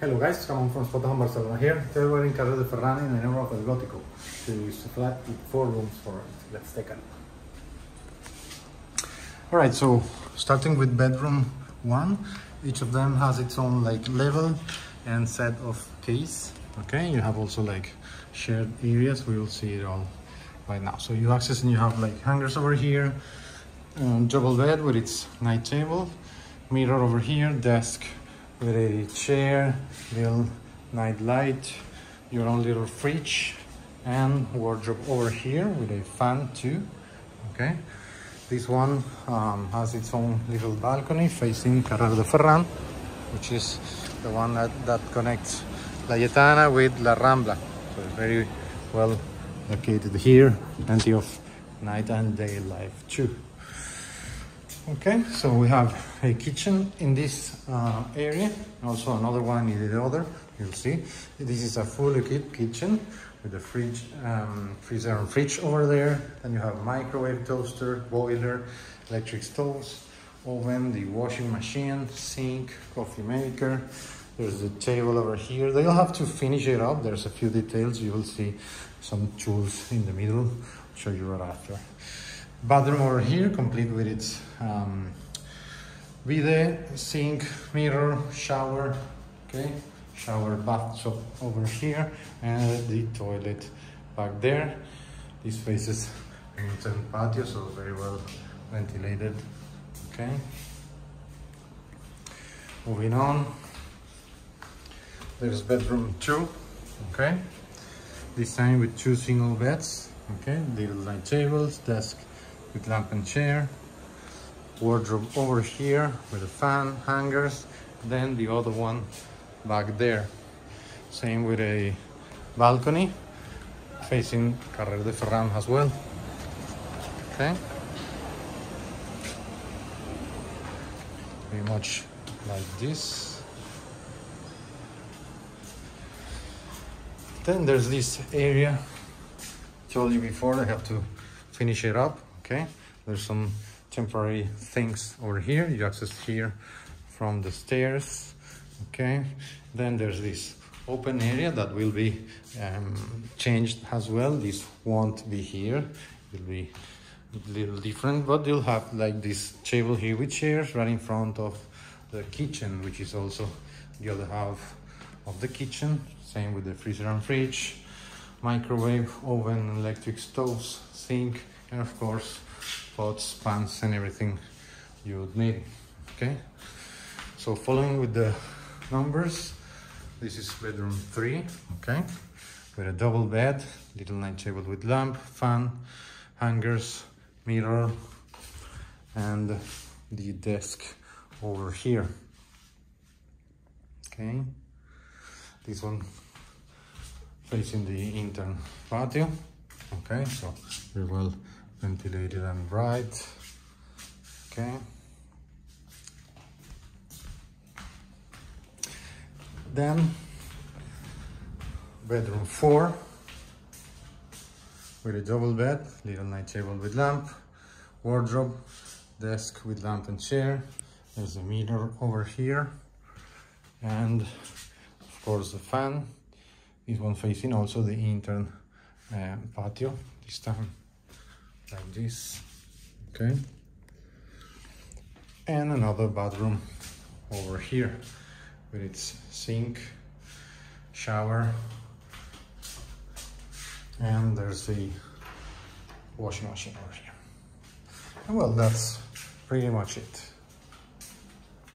Hello guys, Ramon from Spotahome Barcelona here. Today we're in Carrer de Ferran in the neighborhood of El Gótico. It's a flat with four rooms for it. Let's take a look. Alright, so starting with bedroom one, each of them has its own like level and set of keys. Okay, you have also like shared areas. We will see it all right now. So you access and you have like hangers over here, um, double bed with its night table, mirror over here, desk with a chair, little night light, your own little fridge, and wardrobe over here with a fan too. Okay, this one um, has its own little balcony facing Carrer de Ferran, which is the one that, that connects La Laietana with La Rambla. So it's very well located here, plenty of night and day life too. Okay, so we have a kitchen in this uh, area, also another one in the other, you'll see. This is a fully equipped kitchen with a fridge, um, freezer and fridge over there. Then you have microwave, toaster, boiler, electric stoves, oven, the washing machine, sink, coffee maker. There's the table over here. They'll have to finish it up. There's a few details. You will see some tools in the middle. I'll show you right after. Bathroom over here, complete with its um, bidet, sink, mirror, shower, okay, shower bathtub over here, and the toilet back there. This faces an patio, so very well ventilated, okay. Moving on, there's bedroom two, okay. Time with two single beds, okay, little night tables, desk, with lamp and chair wardrobe over here with a fan hangers then the other one back there. Same with a balcony facing Carrer de Ferran as well. Okay. Very much like this. Then there's this area. I told you before I have to finish it up okay? There's some temporary things over here. You access here from the stairs okay? Then there's this open area that will be um, changed as well. This won't be here. It will be a little different but you'll have like this table here with chairs right in front of the kitchen which is also the other half of the kitchen. Same with the freezer and fridge microwave oven electric stoves sink and of course pots pans and everything you would need okay? So following with the numbers this is bedroom three okay? With a double bed little night table with lamp fan hangers mirror and the desk over here okay? This one facing the intern patio okay? So very well ventilated and bright okay. Then bedroom four with a double bed little night table with lamp wardrobe desk with lamp and chair. There's a mirror over here. And of course the fan. This one facing also the intern uh, patio this time like this. Okay. And another bathroom over here with its sink shower and there's the washing machine over here. And well that's pretty much it